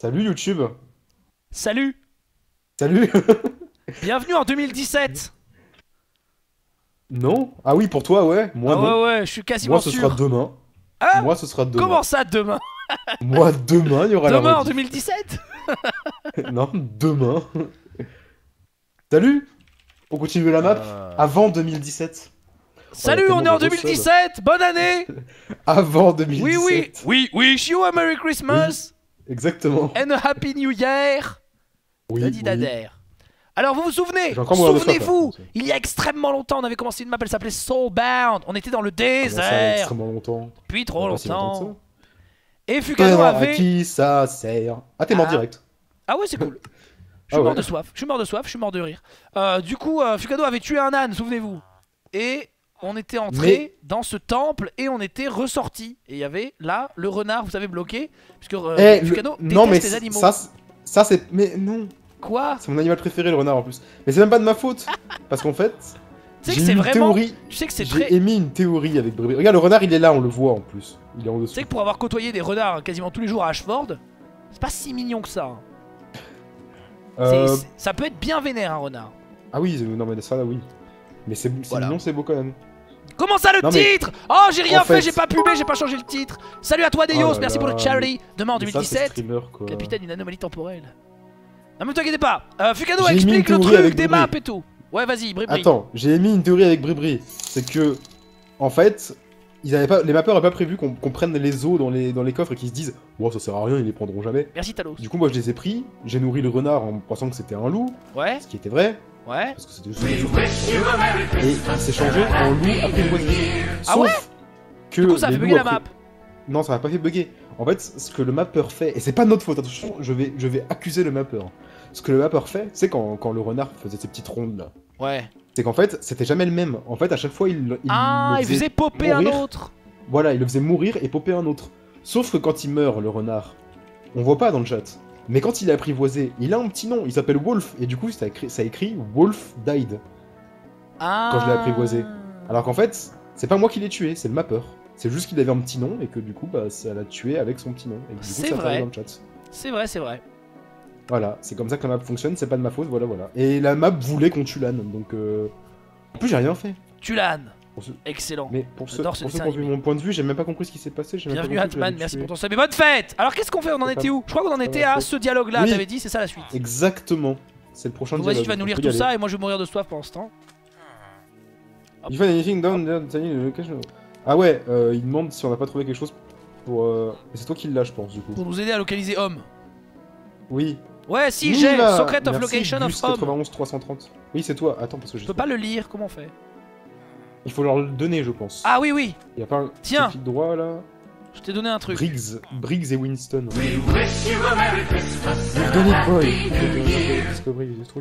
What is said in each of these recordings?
Salut YouTube Salut Salut Bienvenue en 2017 Non Ah oui, pour toi, ouais. Moi, Ah non. ouais ouais, je suis quasiment Moi, ce sûr. sera demain. Hein Moi, ce sera demain. Comment ça demain? Moi, demain, il y aura Demain la en rediff. 2017 Non, demain. Salut On continue la map Euh. avant 2017. Salut, on est en de ressoles. 2017 Bonne année Avant 2017. Oui oui Oui, wish you a Merry Christmas Exactement. and a Happy New Year Oui, Daddy oui. Dader. Alors vous vous souvenez Souvenez-vous. Il y a extrêmement longtemps, on avait commencé une map, elle s'appelait Soulbound. On était dans le ça, désert extrêmement longtemps depuis trop si longtemps. Et ça. Fukano À avait... qui ça sert Ah, t'es mort Ah. direct. Ah ouais, c'est cool. Je suis Ah mort de soif, je suis mort de soif, je suis mort de rire. Euh, du coup, euh, Fukado avait tué un âne, souvenez-vous. Et on était entré Mais- dans ce temple et on était ressorti. Et il y avait là le renard, vous savez, bloqué. Puisque euh, Eh, le- Fukado non, mais déteste les animaux. ça, c'est- ça c'est. Mais non, Quoi? C'est mon animal préféré, le renard en plus. Mais c'est même pas de ma faute. Parce qu'en fait, Tu sais que j'ai c'est eu une vraiment. théorie. Tu sais que c'est J'ai très. émis une théorie avec Brébé. Regarde, le renard, il est là, on le voit en plus. Il est en Tu dessous. sais que pour avoir côtoyé des renards quasiment tous les jours à Ashford, c'est pas si mignon que ça. hein. Euh, Ça peut être bien vénère un renard. Ah oui, non mais ça là, oui. Mais c'est c'est Voilà. mignon, c'est beau quand même. Comment ça le Non, titre? Oh j'ai rien En fait, fait- j'ai pas pubé, j'ai pas changé le titre. Salut à toi Deyos, Oh là merci pour le charity. Demain en Mais ça, c'est 2017. streamer, quoi. Capitaine d'une anomalie temporelle. Non mais t'inquiète pas, euh, mis explique le truc des maps et tout. Ouais vas-y, Bribri. Attends, j'ai émis une théorie avec Bribri. C'est que, en fait, ils avaient pas, les mappeurs avaient pas prévu qu'on prenne les os dans les, dans les coffres et qu'ils se disent Wow, ça sert à rien, ils les prendront jamais. Merci Talos. Du coup, moi je les ai pris, j'ai nourri le renard en pensant que c'était un loup, Ouais, ce qui était vrai, ouais. parce que c'était juste. Et il s'est changé en loup après Ah Sauf ouais que Du coup ça a fait bugger la après- map. Non, ça va pas fait bugger. En fait, ce que le mappeur fait, et c'est pas notre faute, attention, je vais, je vais accuser le mappeur. Ce que le mappeur fait, c'est quand, quand le renard faisait ses petites rondes là, Ouais. c'est qu'en fait, c'était jamais le même. En fait, à chaque fois, il, il Ah, le il faisait popper un autre. Voilà, il le faisait mourir et popper un autre. Sauf que quand il meurt, le renard, on voit pas dans le chat. Mais quand il est apprivoisé, il a un petit nom, il s'appelle Wolf, et du coup, ça écrit, ça écrit Wolf died. Ah. Quand je l'ai apprivoisé. Alors qu'en fait, c'est pas moi qui l'ai tué, c'est le mappeur. C'est juste qu'il avait un petit nom et que du coup, bah, ça l'a tué avec son petit nom. Et que, du coup, C'est ça vrai. dans le chat. C'est vrai, c'est vrai. Voilà, c'est comme ça que la map fonctionne, c'est pas de ma faute, voilà, voilà. Et la map voulait qu'on tue l'âne, donc euh... En plus, j'ai rien fait. Tulan. Pour Excellent. Mais pour ce pour ceux qui ont vu mon point de vue, j'ai même pas compris ce qui s'est passé. pas Bienvenue Hatman, merci pour ton sub et bonne fête Alors qu'est-ce qu'on fait? On en était où? Je crois qu'on en était à ce dialogue-là, t'avais dit, c'est ça la suite. Exactement. C'est le prochain Donc vas-y, dialogue, tu vas nous lire tout ça et moi je vais mourir de soif pendant ce temps. You find anything down there? Ah ouais, euh, il demande si on n'a pas trouvé quelque chose pour. Euh... mais C'est toi qui l'as, je pense, du coup. Pour nous aider à localiser Homme. Oui. Ouais, si, j'ai. Secret of Merci, Location of Homme. 91 330. Oui, c'est toi. Attends, parce que je peux pas le lire, comment on fait? Il faut leur le donner, je pense. Ah oui, oui, Il y a pas un Tiens. petit clic droit là je t'ai donné un truc. Briggs, Briggs et Winston.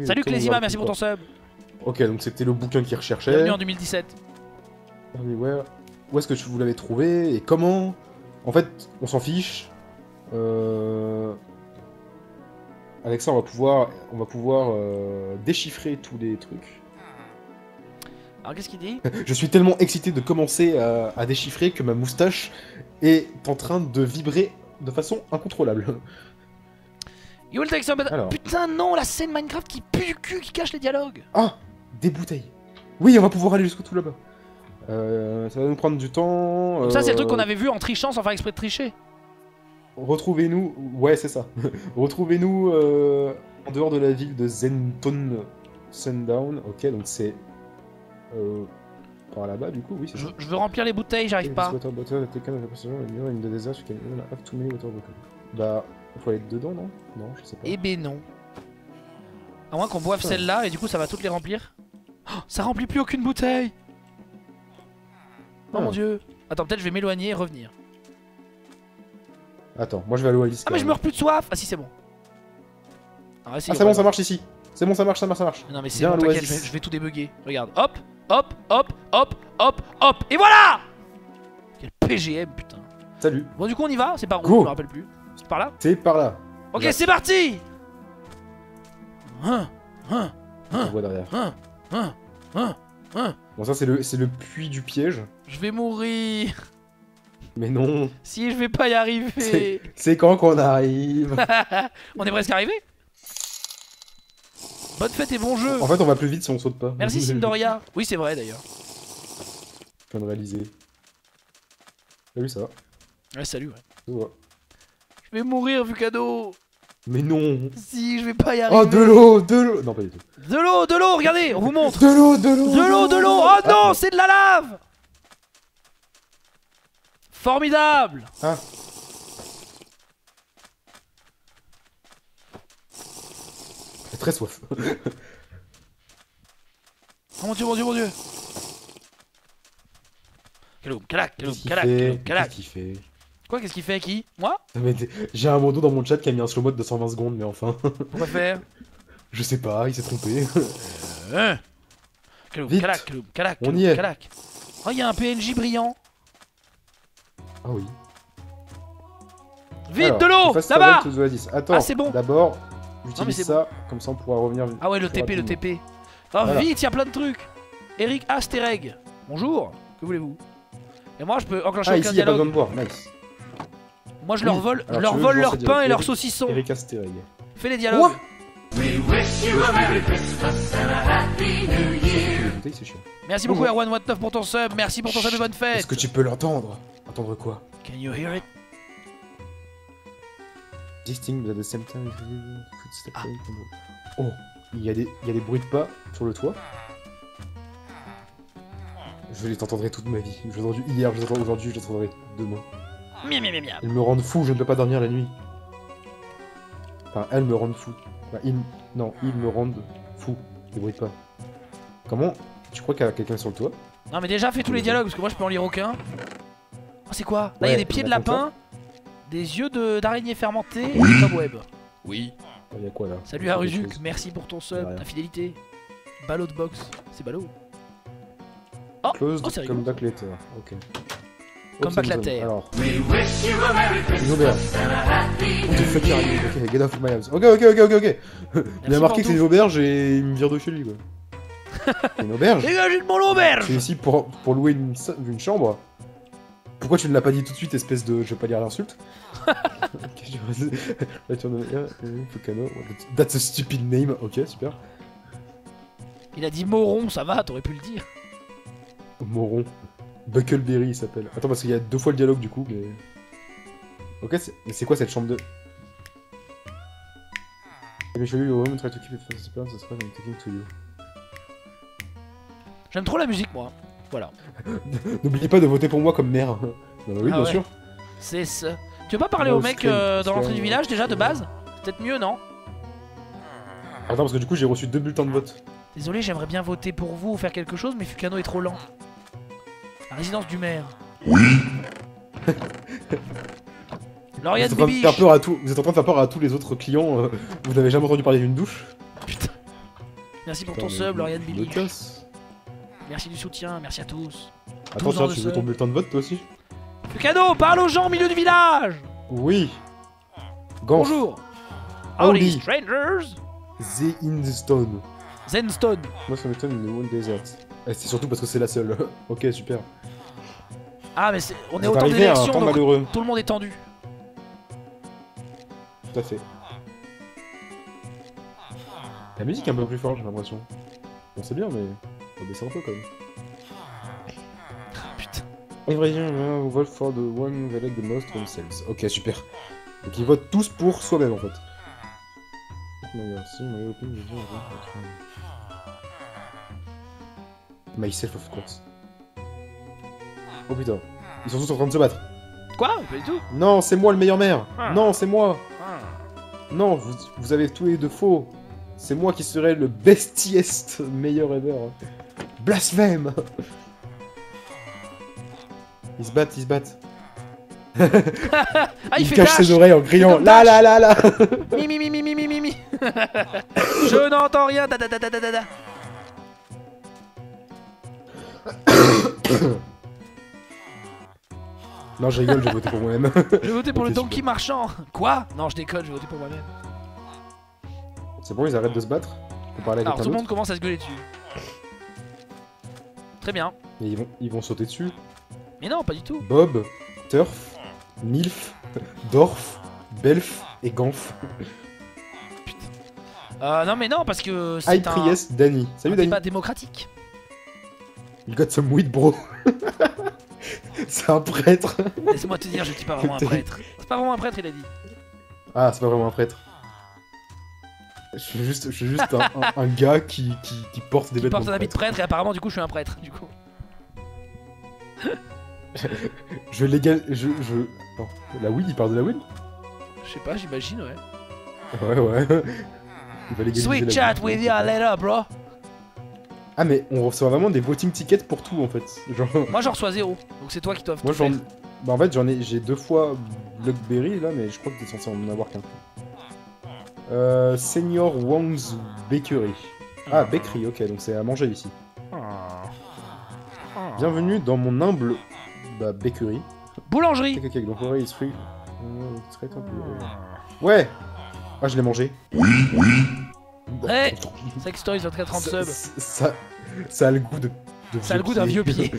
Salut Clésima, merci pour ton sub. Ok, donc c'était le bouquin qu'il recherchait. Bienvenue en 2017. Anywhere. Où est-ce que vous l'avez trouvé et comment? En fait, on s'en fiche. Euh... Avec ça, on va pouvoir, on va pouvoir euh, déchiffrer tous les trucs. Alors qu'est-ce qu'il dit Je suis tellement excité de commencer à, à déchiffrer que ma moustache est en train de vibrer de façon incontrôlable. You will take some... Alors. Putain non, la scène Minecraft qui pue du cul, qui cache les dialogues. Ah Des bouteilles Oui, on va pouvoir aller jusqu'au tout là-bas. Euh, ça va nous prendre du temps. Ça c'est le truc euh, qu'on avait vu en trichant sans faire exprès de tricher. Retrouvez-nous, ouais c'est ça. Retrouvez-nous euh, en dehors de la ville de Zenton Sundown. Ok, donc c'est euh, par là-bas du coup, oui c'est Je, je veux remplir les bouteilles, j'arrive pas. Water bottle that taken as a passenger in the desert, you can even have too many water bottles. Bah, faut aller dedans, non? Non, je sais pas. Eh ben non. À moins qu'on boive celle-là et du coup ça va toutes les remplir. Oh, ça remplit plus aucune bouteille Oh Ah. mon dieu Attends, peut-être je vais m'éloigner et revenir. Attends, moi je vais aller au Alice. Ah mais je meurs plus de soif Ah si c'est bon. Ah, si, Ah c'est bon, ça marche ici. C'est bon, ça marche, ça marche, ça marche. Non mais c'est bon, t'inquiète, je je vais tout débugger. Regarde, hop, hop, hop, hop, hop, hop, et voilà Quel PGM putain. Salut, Bon du coup on y va, c'est par où? Go. Je me rappelle plus. C'est par là? C'est par là. Ok Ouais. c'est parti Hein, hein, On Hein. voit derrière. hein, hein, hein, hein. Bon, ça c'est le, c'est le puits du piège. Je vais mourir Mais non. Si je vais pas y arriver. C'est quand qu'on arrive on est presque arrivé? Bonne fête et bon jeu. En fait, on va plus vite si on saute pas. Merci Sindoria. Oui, c'est vrai d'ailleurs. Je viens de réaliser. Salut, ça va. Ouais, salut. Ouais. Je vais mourir, Vucado. Mais non Si, je vais pas y arriver. Oh, de l'eau De l'eau Non, pas du tout. De l'eau, de l'eau, regardez, on vous montre. De l'eau, de l'eau De l'eau, de l'eau. Oh non, c'est de la lave. Formidable. Ah J'ai très soif. Oh mon dieu, mon dieu, mon dieu. Kaloum, calac, kaloum, Qu'est-ce qu'il calac, fait kaloum, calac. Qu'est-ce qu'il fait Quoi, qu'est-ce qu'il fait Qui? Moi? T'es- J'ai un mondo dans mon chat qui a mis un slow mode de 120 secondes, mais enfin. Pourquoi faire? Je sais pas, il s'est trompé. Hein Kaloum, Vite. calac, kaloum, calac, On y est. calac. Oh, il y a un PNJ brillant. Ah oui. Vite, Alors, de l'eau Là-bas. Attends, Ah, c'est bon. D'abord, j'utilise ça, comme ça on pourra revenir. Ah ouais, le TP, le. TP. Oh, Voilà. vite, il y a plein de trucs. Eric Astereg. Bonjour, que voulez-vous? Et moi, je peux enclencher Ah, aucun ici, il a pas besoin dialogue. de boire, nice. Moi, je Oui. leur vole, je leur vole leur pain et dialogues leurs saucissons. Eric Astereg. Fais les dialogues. Chiant. Merci beaucoup, Bonjour. Erwan 29 pour ton sub. Merci pour ton sub et bonne fête. Est-ce que tu peux l'entendre? Entendre quoi? Can you hear it? Distinct but at the same time. footsteps Ah. Oh, il y, a des, il y a des bruits de pas sur le toit. Je les entendrai toute ma vie. Je les ai entendus hier, je les entends aujourd'hui, je les entendrai demain. Miam, miam, miam, miam. Elles me rendent fou, je ne peux pas dormir la nuit. Enfin, elles me rendent fou. Enfin, ils... Non, ils me rendent fou. Les bruits de pas. Comment Tu crois qu'il y a quelqu'un sur le toit? Non, mais déjà, fais tous les dialogues parce que moi, je peux en lire aucun. Oh, c'est quoi? Là, il y a des pieds de lapin, des yeux de- d'araignée fermentée et du cobweb. Oui. Il y a quoi là? Salut chose. merci pour ton sub, ta fidélité. Ballot de box, c'est ballot. Oh, c'est rigolo. come back later. Ok. Come back later. zone. Alors. Une auberge. What the fuck are you? Ok, get off my house. Ok, ok, ok, ok, ok. Il a marqué que c'est une auberge et il me vire de chez lui quoi. Une auberge Dégagez de mon Je auberge suis ici pour, pour louer une, une chambre. Pourquoi tu ne l'as pas dit tout de suite, espèce de. Je vais pas lire l'insulte Ok, je- Là, tu en as- euh. That's a stupid name. Ok, super. Il a dit moron, ça va, t'aurais pu le dire. Moron. Buckleberry il s'appelle. Attends, parce qu'il y a deux fois le dialogue du coup, mais. Ok, c'est- mais c'est quoi cette chambre de. J'aime trop la musique, moi. Voilà. N'oubliez pas de voter pour moi comme maire. Bah oui, Ah bien ouais. sûr. C'est ça. Tu veux pas parler au mec euh, dans l'entrée du village déjà de base? Peut-être mieux, non? Attends, parce que du coup, j'ai reçu deux bulletins de vote. Désolé, j'aimerais bien voter pour vous ou faire quelque chose, mais Fukano est trop lent. La résidence du maire. Oui, Vous Lauriane êtes, en train de Bibiche faire peur à tout... vous êtes en train de faire peur à tous les autres clients. euh, Vous n'avez jamais entendu parler d'une douche? Putain. Merci pour ton Putain, sub, Lauriane Bibiche. Merci du soutien, merci à tous. Attends, 12 ans tiens, de tu veux ton bulletin de vote toi aussi Fukano, parle aux gens au milieu du village Oui. Gans. Bonjour Howdy, strangers The in the stone. Zenstone. Moi, ça m'étonne the one desert. Eh, c'est surtout parce que c'est la seule. ok, super. Ah, mais on est Vous au temps des arrivez à un élections, temps donc malheureux. tout le monde est tendu. Tout à fait. La musique est un peu plus forte, j'ai l'impression. Bon, c'est bien, mais on va baisser un peu quand même. Putain. Everyone uh, vote for the one like the most themselves. Ok, super. Donc ils votent tous pour soi-même en fait. Merci, my opinion. Myself, of course. Oh putain. Ils sont tous en train de se battre. Quoi? Pas du tout. Non, c'est moi le meilleur maire. Ah. Non, c'est moi. Ah. Non, vous, vous avez tous les deux faux. C'est moi qui serai le bestiest meilleur ever. Blasphème. Ils se battent, ils se battent. Ah, il, il fait cache dash ses oreilles en criant là là là là. Mi mi mi mi mi mi mi mi. Je n'entends rien. Da da da da da da da. Non, je rigole, j'ai voté pour moi-même. Je vais voter pour le donkey super. marchand. Quoi? Non, je déconne, je vais voter pour moi-même. c'est bon, ils arrêtent de se battre? On parler avec Alors, tout le monde commence à se gueuler dessus. Très bien. Et ils vont, ils vont sauter dessus. Mais non, pas du tout. Bob Turf, Milf, Dorf, Belf et Ganf. Euh, non, mais non, parce que c'est un, Priest, Danny. un Salut Danny. débat démocratique. You got some weed, bro. c'est un prêtre. Laisse-moi te dire, je suis pas vraiment un prêtre. C'est pas vraiment un prêtre, il a dit. Ah, c'est pas vraiment un prêtre. Je suis juste, je suis juste un, un- un gars qui, qui, qui porte des Il vêtements porte un habit de prêtre. et apparemment, du coup, je suis un prêtre. Du coup, Je légal... Je, je... Attends, la weed, il parle de la weed je sais pas, j'imagine, ouais. Ouais, ouais. Il va légaliser Sweet la chat with you later, bro. Ah, mais on reçoit vraiment des voting tickets pour tout, en fait. Genre... Moi, j'en reçois zéro. Donc, c'est toi qui dois Moi, j'en... Bah, en fait, j'en ai... J'ai deux fois Blockberry, là, mais je crois que t'es censé en avoir qu'un. Euh... Senior Wang's Bakery. Ah, bakery, ok, donc c'est à manger ici. Bienvenue dans mon humble... Bah, bakery. Boulangerie. Ok, ok, donc ouais, il se fait... Euh, ouais. Ah, je l'ai mangé. Ouais. Sex Stories 24 ça, subs. ça, ça a le goût de... de Ça a le goût d'un vieux pied.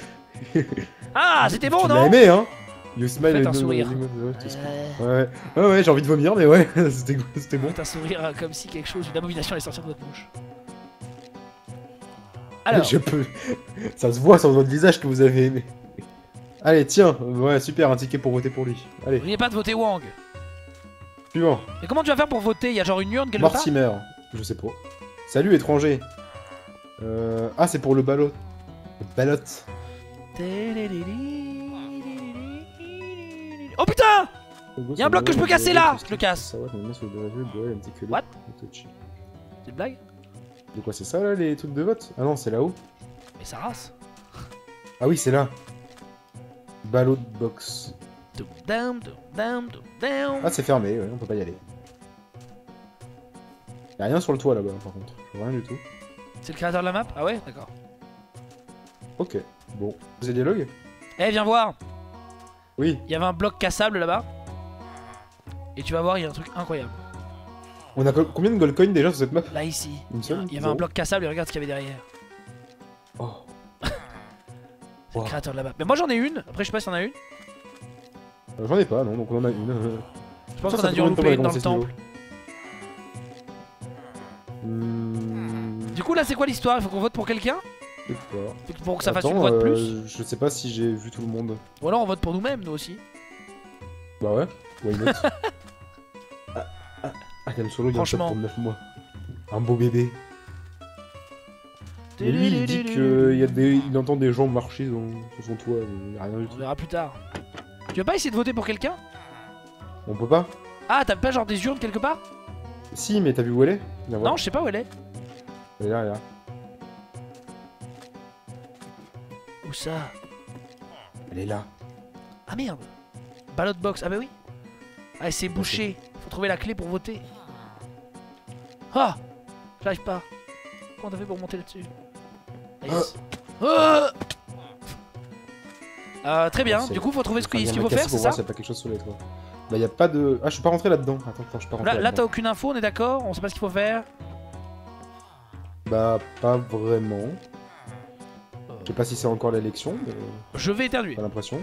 Ah, c'était bon, tu l'as non aimé, hein You smile Faites un sourire. Ouais, Euh, Ouais, ouais, ouais, j'ai envie de vomir, mais ouais, c'était c'était bon. Faites un sourire euh, comme si quelque chose, une abomination allait sortir de votre bouche. Alors, Je peux... Ça se voit sur votre visage que vous avez aimé. Allez, tiens, ouais, super, un ticket pour voter pour lui. Allez, n'oubliez pas de voter Wang. suivant. Et comment tu vas faire pour voter? Il y a genre une urne quelque part? Mortimer, je sais pas. Salut, étranger. Euh... Ah, c'est pour le ballot. Le ballot. Oh putain Y a un bloc que je peux casser, là Je le casse. What? C'est une blague? De quoi c'est ça là les trucs de vote? Ah non c'est là-haut. Mais ça race. Ah oui c'est là. Ballot de box. Ah c'est fermé, ouais, on peut pas y aller. Y'a rien sur le toit là-bas par contre. Rien du tout. C'est le créateur de la map? Ah ouais D'accord. Ok, bon. Vous avez des logs Eh, viens voir Oui. Il y avait un bloc cassable là-bas. Et tu vas voir, il y a un truc incroyable. On a co- combien de gold coins déjà sur cette map? Là, ici. Une seule? Il y avait un bloc cassable et regarde ce qu'il y avait derrière. Oh. C'est Wow. le créateur de la map. Mais moi, j'en ai une. Après, je sais pas si y en a une. Euh, J'en ai pas non, donc on en a une. Je pense qu'on a dû en louper une dans le temple. Hmm, Du coup, là, c'est quoi l'histoire? Il faut qu'on vote pour quelqu'un? Pour que ça fasse Attends, une voix de euh, plus Je sais pas si j'ai vu tout le monde. Ou alors on vote pour nous-mêmes, nous aussi. Bah ouais, why not Ah, ah, ah, Solo, il est Franchement. enceinte pour 9 mois. Un beau bébé. Et lui, il dit qu'il y a entend des gens marcher dans... son toit, mais y a rien du On verra plus tard. Tu veux pas essayer de voter pour quelqu'un? On peut pas? Ah, t'as pas genre des urnes quelque part? Si, mais t'as vu où elle est? Non, je sais pas où elle est. Elle est là, elle est là. Où ça Elle est là. Ah merde Ballot box, ah bah oui Ah, c'est bouché. Faut trouver la clé pour voter. Ah J'arrive pas. Comment t'as fait pour monter là-dessus Ah, yes. Ah Euh, très bien, du coup faut trouver ce qu'il faut faire, c'est ça s'il y a pas quelque chose sur les toits. Bah y a pas de... Ah, je suis pas rentré là-dedans. Attends, attends, je suis pas rentré Là, là t'as aucune info, on est d'accord On sait pas ce qu'il faut faire Bah, pas vraiment. Je sais pas si c'est encore l'élection, mais Je vais éternuer. pas l'impression.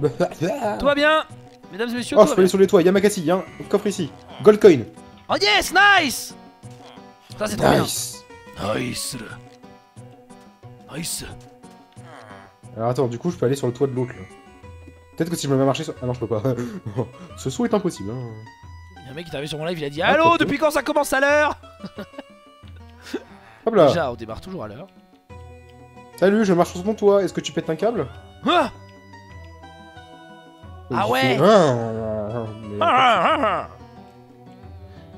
Tout va bien Mesdames et messieurs, Oh, tout je va peux aller bien. sur les toits, Yamakasi, y'a un coffre ici. Gold coin. Oh yes, nice Ça c'est trop bien. Nice. Nice Nice Alors attends, du coup, je peux aller sur le toit de l'autre là. Peut-être que si je me mets à marcher sur. Ah non, je peux pas. Ce saut est impossible. Hein. Il y a un mec qui est arrivé sur mon live, il a dit Allô, depuis quand ça commence à l'heure? Hop là. Déjà, on démarre toujours à l'heure. Salut, je marche sur ton toit. Est-ce que tu pètes un câble? Ah Ah ouais. Ah, mais-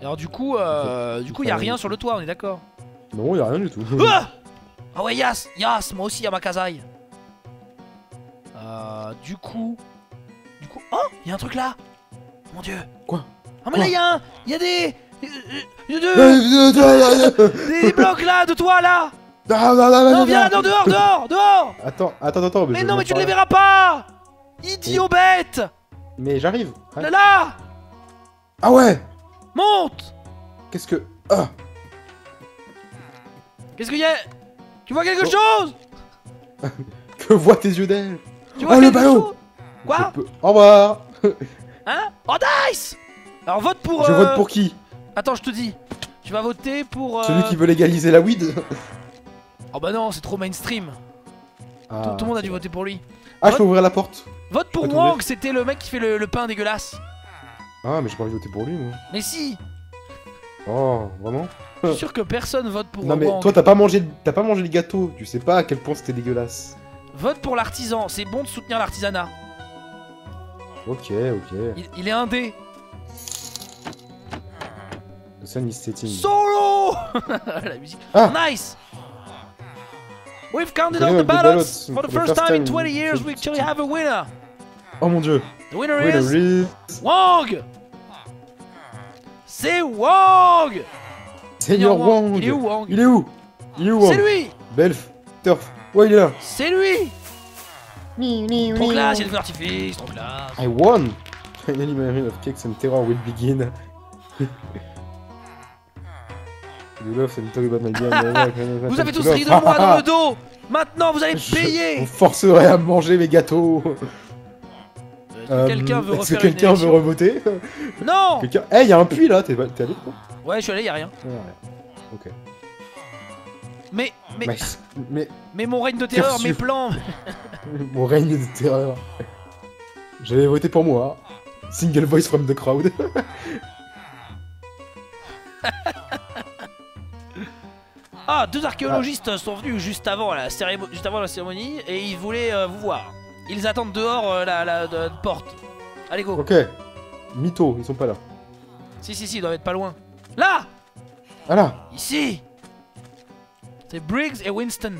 Alors du coup, euh, du coup, il y a rien sur le toit, on est d'accord? Non, y a rien du tout. Ah Ah ouais, Yas, Yas, moi aussi, à ma casaille. Euh, du coup, du coup, oh, il y a un truc là. Mon dieu. Quoi? Ah mais Quoi? là, il y a un, il y a des, il y a deux- des blocs là de toi là. Non, viens là, non, dehors, dehors, dehors. Attends, attends, attends. Mais non, mais tu ne les verras pas. Idiot bête. Mais j'arrive. Ah. Là, là, Ah ouais monte. Qu'est-ce que. Ah Qu'est-ce qu'il y a? Tu vois quelque Oh. chose? Que voient tes yeux d'elle? Tu vois Oh, le chose? Quoi? Au revoir Hein? Oh Dice Alors vote pour... Je euh, vote pour qui? Attends, je te dis. Tu vas voter pour... euh, Celui qui veut légaliser la weed Oh bah non, c'est trop mainstream. Ah, Tout, tout le monde a dû vrai. voter pour lui. Ah, je peux ouvrir la porte Vote pour Attendez. Wang, c'était le mec qui fait le, le pain dégueulasse. Ah, mais j'ai pas envie de voter pour lui, moi. Mais si Oh, vraiment Je suis sûr que personne vote pour Non, mais toi, t'as pas mangé, t'as pas mangé le gâteau. Tu sais pas à quel point c'était dégueulasse. Vote pour l'artisan, c'est bon de soutenir l'artisanat. Ok, ok. Il, il est indé. Sun is setting. Solo La musique. Ah. Nice We've counted all the ballots. For the first time in 20 years, we actually have a winner. Oh mon dieu. The winner Winner is is Wang. C'est Wang. Seigneur Wang. Il est où Wang Il est où? Il est où Wang C'est lui. Belf. Turf. Ouais, il est là. C'est lui. Trop classe, il y a des feux d'artifice, trop classe. I won. Finally, my reign of cakes and terror will begin. Vous avez tous ri de moi dans le dos. Maintenant, vous allez Je payer. vous forcerai à manger mes gâteaux. Euh, Quelqu'un veut Est-ce que quelqu'un veut élection revoter Non Eh, y a un puits là, t'es allé toi Ouais, je suis allé, y a rien. Ah, ouais. Ok. Mais, mais, Mais, mais mais mon règne de terreur, mes plans. mon règne de terreur. J'avais voté pour moi. Single voice from the crowd. Ah, deux archéologistes sont venus juste avant la cérémonie, juste avant la cérémonie et ils voulaient euh, vous voir. Ils attendent dehors euh, la, la, la porte. Allez go. ok. Mytho, ils sont pas là. Si si si, ils doivent être pas loin. Là, Ah là ici. C'est Briggs et Winston.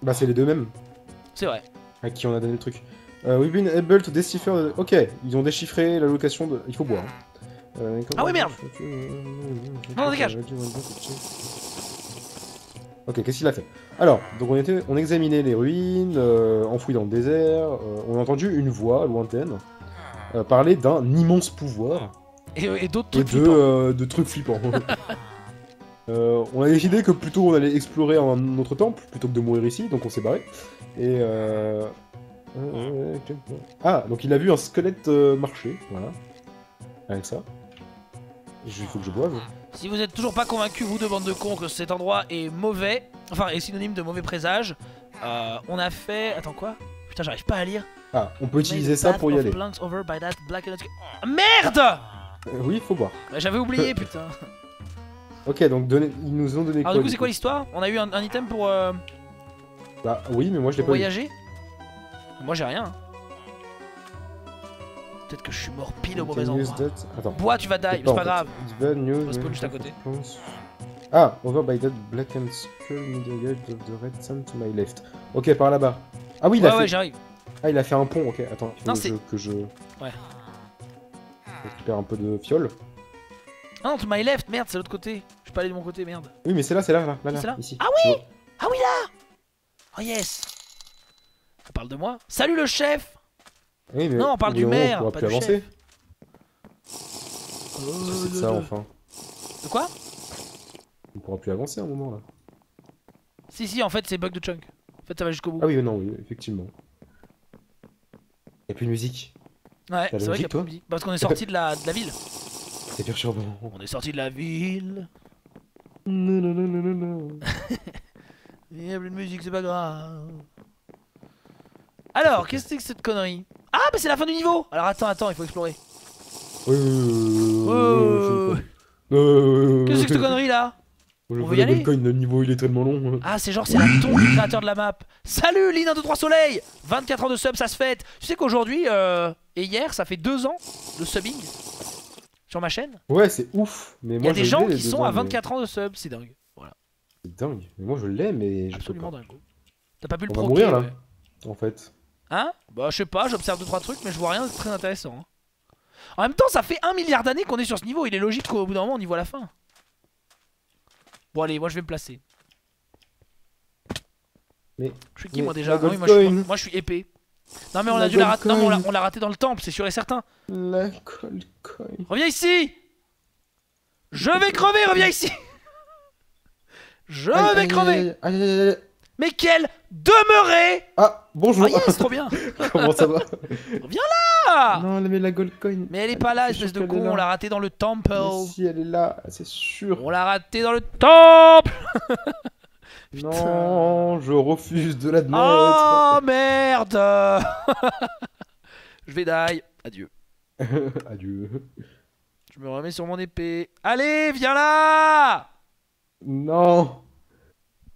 Bah c'est les deux mêmes C'est vrai. à qui on a donné le truc. Euh, we've been able to decipher... the- Ok, ils ont déchiffré la location de... Il faut boire. Euh, Ah oui, merde. Non, dégage. Ok, qu'est-ce qu'il a fait? Alors, donc on, était, on examinait les ruines, euh, enfouies dans le désert, euh, on a entendu une voix lointaine euh, parler d'un immense pouvoir Et, et d'autres trucs de, flippants. euh, de trucs flippants. Euh, on a décidé que plutôt on allait explorer un autre temple plutôt que de mourir ici, donc on s'est barré. Et euh... euh, Ah, donc il a vu un squelette euh, marcher, voilà. Avec ça. Il faut que je boive. Si vous êtes toujours pas convaincu, vous deux bandes de cons, que cet endroit est mauvais, enfin est synonyme de mauvais présage, euh, on a fait. Attends quoi? Putain, j'arrive pas à lire. Ah, on peut utiliser ça pour y aller. planks over by that blackened- Ah, Merde Euh, oui, faut boire. Bah, J'avais oublié, putain. Ok, donc ils nous ont donné Alors quoi du coup, c'est quoi l'histoire? On a eu un, un item pour, euh, Bah oui, mais moi je l'ai pas eu. voyager? Moi j'ai rien. hein. Peut-être que je suis mort pile au mauvais endroit. Bois, tu vas die, c'est pas grave. On spawn juste à côté. Ah, over by that black and skull middle edge of the red sun to my left. Ok, par là-bas. Ah oui, il Ouais, a ouais, fait... j'arrive. Ah, il a fait un pont, ok, attends. Non, que c'est- je- que je... Ouais. récupère un peu de fiole. Ah non, to my left, merde, c'est l'autre côté. Je suis pas allé de mon côté, merde. Oui, mais c'est là, c'est là, là, là, C'est là ici. Ah vois Ah oui, là Oh yes Ça parle de moi. Salut le chef Oui, mais Non, on parle du maire, On pourra pas plus du avancer. Euh, C'est ça, enfin. De quoi? On pourra plus avancer à un moment, là. Si, si, en fait, c'est bug de chunk. En fait, ça va jusqu'au bout. Ah oui, non, oui, effectivement. Y'a plus de musique. ouais, c'est vrai qu'il y a pas de musique. Parce qu'on est sorti de la, de la ville. C'est perturbant. On est sorti de la ville. Non, non, non, non, non, non. Il y a plus de musique, c'est pas grave. Alors, qu'est-ce que c'est que cette connerie? Ah, bah c'est la fin du niveau Alors attends, attends, il faut explorer. Euh, Qu'est-ce que c'est que cette connerie là On veut y aller le niveau il est tellement long. Ah, c'est genre, c'est la tombe du créateur de la map. Salut, Lina de 3 Soleil 24 ans de sub, ça se fête. Tu sais qu'aujourd'hui euh, et hier, ça fait 2 ans de subbing sur ma chaîne. Ouais, c'est ouf. Mais Il moi, y a des gens qui sont à mais 24 ans de sub, c'est dingue. Voilà, C'est dingue. Mais moi, je l'ai, mais je absolument dingue. T'as pas pu le On va mourir, là. En fait. Hein? Bah, je sais pas, j'observe 2-3 trucs, mais je vois rien de très intéressant. hein. En même temps, ça fait un milliard d'années qu'on est sur ce niveau. Il est logique qu'au bout d'un moment, on y voit la fin. Bon, allez, moi je vais me placer. Mais- Je suis qui, mais moi déjà la Ah oui, moi, je suis, moi, je suis épée. Non, mais on La a dû la rater. Non, mais on l'a- raté dans le temple, c'est sûr et certain. La Goldcoin. Reviens ici Je vais crever, reviens ici Je Aïe, vais crever aïe. Mais quel demeuré Ah, bonjour Ah yes, trop bien Comment ça va? Ah Non, mais la gold coin. Mais elle est pas là, Je suis espèce de qu'elle con, là. on l'a raté dans le temple Mais si, elle est là, c'est sûr. On l'a raté dans le temple Non, je refuse de l'admettre. Oh merde Je vais die. Adieu. Adieu. Je me remets sur mon épée. Allez, viens là Non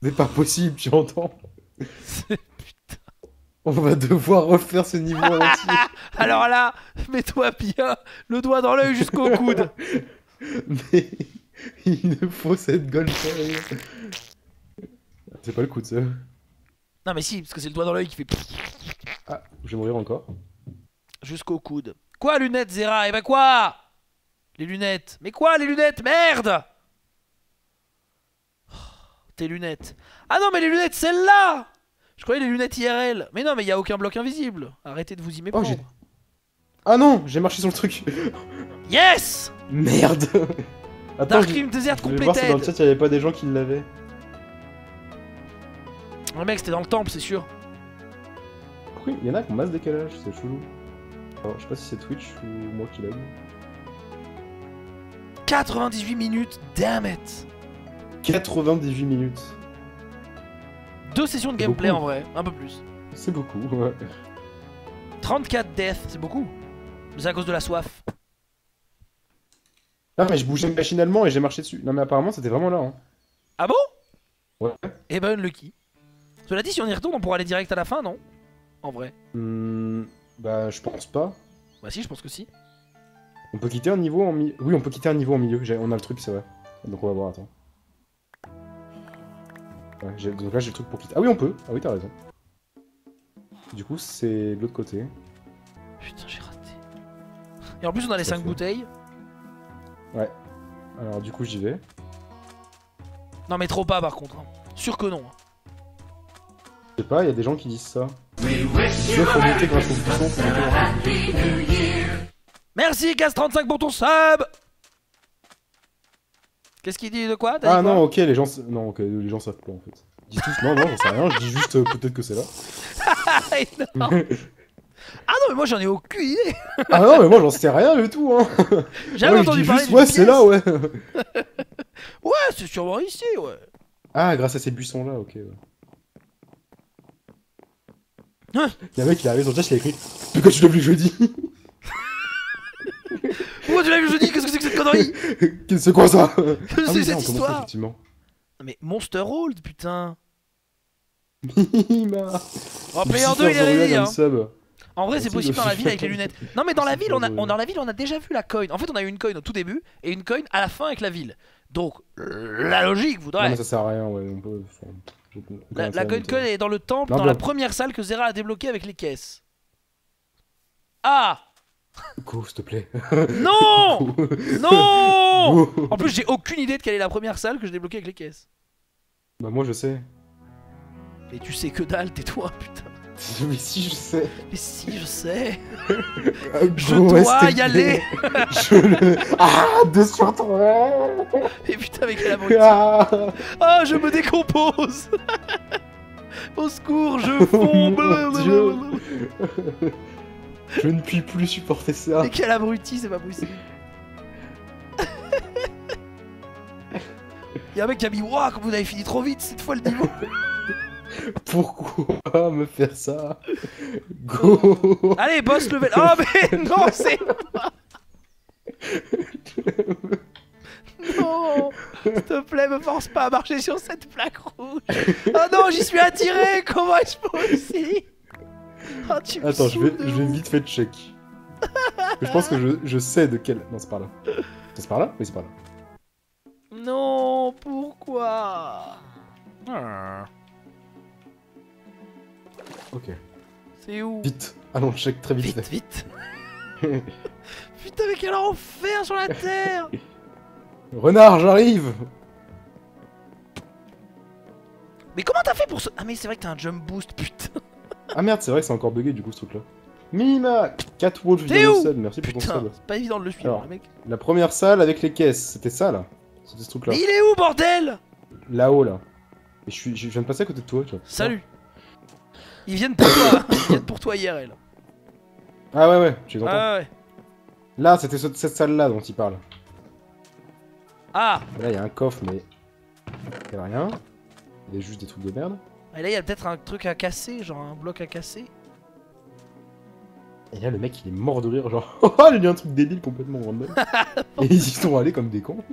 C'est pas possible, tu entends On va devoir refaire ce niveau entier. Alors là, mets-toi bien le doigt dans l'œil jusqu'au coude. Mais il me faut cette gold. C'est pas le coup de ça. Non mais si, parce que c'est le doigt dans l'œil qui fait Ah, je vais mourir encore. jusqu'au coude. Quoi lunettes Zera? Eh ben quoi? Les lunettes. Mais quoi les lunettes? Merde Tes lunettes. Ah non mais les lunettes celles-là Je croyais les lunettes IRL. Mais non mais il y a aucun bloc invisible. Arrêtez de vous y méprendre. j'ai- Ah non, j'ai marché sur le truc. yes Merde Attends, je Darkrim Desert voir si dans le chat il y avait pas des gens qui l'avaient. Le mec c'était dans le temple c'est sûr. Pourquoi il y en a qui ont masse décalage, c'est chelou. Alors, je sais pas si c'est Twitch ou moi qui lag. 98 minutes, damn it 98 minutes. Deux sessions de gameplay beaucoup. en vrai, un peu plus. C'est beaucoup, ouais. 34 deaths, c'est beaucoup. Mais c'est à cause de la soif. Ah mais je bougeais machinalement et j'ai marché dessus. Non mais apparemment c'était vraiment là. Hein. Ah bon? Ouais. Eh ben unlucky. Cela dit, si on y retourne, on pourra aller direct à la fin, non? En vrai. Hmm, bah je pense pas. Bah si, je pense que si. On peut quitter un niveau en milieu. Oui on peut quitter un niveau en milieu. On a le truc c'est vrai. Donc on va voir, attends. Ouais, donc là j'ai le truc pour quitter. Ah oui on peut. Ah oui t'as raison. Du coup c'est de l'autre côté. Putain, j'ai raté. Et en plus, on a les Tout à 5 fait. bouteilles. Alors du coup j'y vais. Non, mais trop pas par contre. hein. Sûr que non. hein. Je sais pas, il y a des gens qui disent ça. Merci, Gas35 pour ton sub Qu'est-ce qu'il dit de quoi Ah dit non ok les gens non les gens savent pas en fait. Ils disent tous non non j'en sais rien, je dis juste euh, peut-être que c'est là. Ah. Ah non, mais moi j'en ai aucune idée Ah non mais moi j'en sais rien du tout hein. J'avais Ouais, je entendu parler juste, ouais c'est là ouais. Ouais, c'est sûrement ici, ouais. Ah grâce à ces buissons là ok ouais. Hein Il y a un mec il arrive sur le chat il a écrit De quoi tu vu jeudi? Pourquoi tu l'as vu jeudi? Qu'est-ce que c'est que cette connerie? C'est quoi ça? Qu'est-ce que Ah c'est cette histoire effectivement? Mais Monster Hold, putain Mima Oh, Player 2, il avait dit, hein. En vrai, c'est possible dans la ville avec les lunettes. Non, mais dans la ville, on a, on- dans la ville, on a déjà vu la coin. En fait, on a eu une coin au tout début et une coin à la fin avec la ville. Donc, la logique Non voudrait. mais ça sert à rien ouais on peut. La, coin coin est dans le temple, Non, dans la première salle que Zera a débloquée avec les caisses. Ah Go s'il te plaît. Non Non Go. En plus, j'ai aucune idée de quelle est la première salle que j'ai débloquée avec les caisses. Bah moi je sais. Mais tu sais que dalle, tais-toi, putain. Mais si je sais. Mais si, je sais. Euh, Je dois y aller. Je le. Ah deux sur trois. Et putain, avec la bruit. Ah Oh, je me décompose Au secours, je Oh fonds Dieu. Je ne puis plus supporter ça. Mais quel abruti, c'est pas possible. Y'a un mec qui a mis Waouh, comme vous avez fini trop vite cette fois le niveau. Pourquoi me faire ça? Go. Allez, boss level Oh, mais non, c'est. Non S'il te plaît, me force pas à marcher sur cette plaque rouge. Oh non, j'y suis attiré Comment est-ce possible? Oh, tu me Attends, je vais, saoules de je vais ouf. vite fait check. je pense que je, je sais de quel. Non, c'est par là. C'est par là? Oui, c'est par là. Non, pourquoi? Ah, Ok. C'est où? Vite. Allons, check très vite. Vite, vite Putain, mais quel enfer sur la terre Renard, j'arrive Mais comment t'as fait pour ce... Ah mais c'est vrai que t'as un jump boost, putain Ah merde, c'est vrai que c'est encore bugué du coup ce truc là. Mima Catwolf sub, merci pour ton sub. c'est pas évident de le suivre, Alors. le mec. La première salle avec les caisses, c'était ça là C'était ce truc là. Mais il est où, bordel? Là-haut là. Et je, suis, je viens de passer à côté de toi, tu vois. Salut Ils viennent pour toi Ils viennent pour toi IRL. Ah ouais, ouais, j'ai entendu. Ah ouais. Là, c'était ce- cette salle-là dont il parle. Ah Là, il y a un coffre, mais. Il a rien. Il y a juste des trucs de merde. Et là, il y a peut-être un truc à casser, genre un bloc à casser. Et là, le mec, il est mort de rire, genre, oh, j'ai dit un truc débile complètement random. Et ils y sont allés comme des cons.